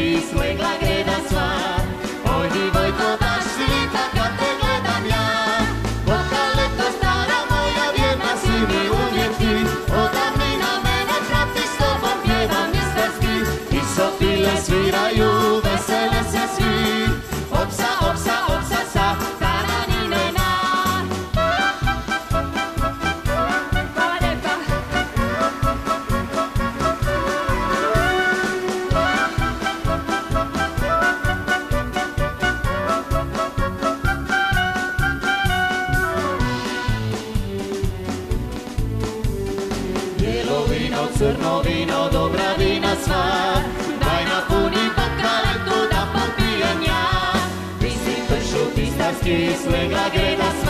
she swing like crno, crno vino, dobra vina sva Daj napunim tu da popijem ja Visi pršut istarski, svega greda sva